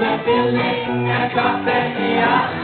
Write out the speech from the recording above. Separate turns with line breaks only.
me feel like I yeah.